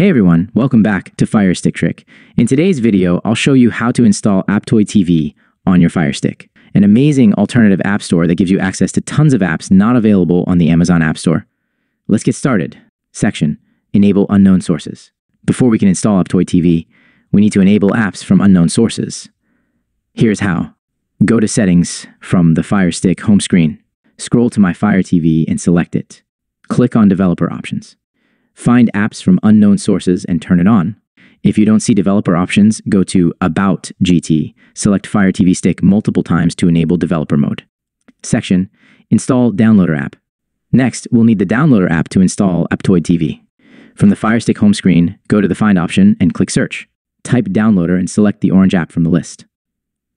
Hey everyone, welcome back to Fire Stick Trick. In today's video, I'll show you how to install Aptoide TV on your Fire Stick, an amazing alternative app store that gives you access to tons of apps not available on the Amazon App Store. Let's get started. Section Enable unknown sources. Before we can install Aptoide TV, we need to enable apps from unknown sources. Here's how. Go to Settings from the Fire Stick home screen. Scroll to My Fire TV and select it. Click on Developer Options. Find apps from unknown sources and turn it on. If you don't see developer options, go to About GT. Select Fire TV Stick multiple times to enable developer mode. Section Install Downloader app. Next, we'll need the Downloader app to install Aptoide TV. From the Fire Stick home screen, go to the Find option and click Search. Type Downloader and select the orange app from the list.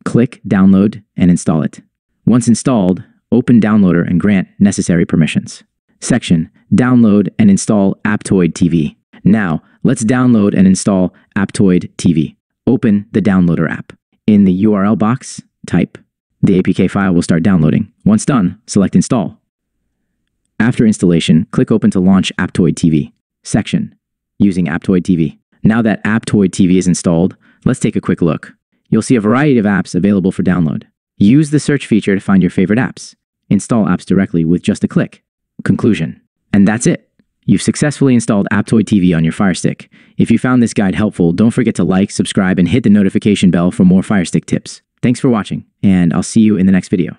Click Download and install it. Once installed, open Downloader and grant necessary permissions. Section Download and install Aptoide TV. Now, let's download and install Aptoide TV. Open the Downloader app. In the URL box, type. The APK file will start downloading. Once done, select Install. After installation, click Open to launch Aptoide TV. Section Using Aptoide TV. Now that Aptoide TV is installed, let's take a quick look. You'll see a variety of apps available for download. Use the search feature to find your favorite apps. Install apps directly with just a click. Conclusion. And that's it. You've successfully installed Aptoide TV on your Fire Stick. If you found this guide helpful, don't forget to like, subscribe, and hit the notification bell for more Fire Stick tips. Thanks for watching, and I'll see you in the next video.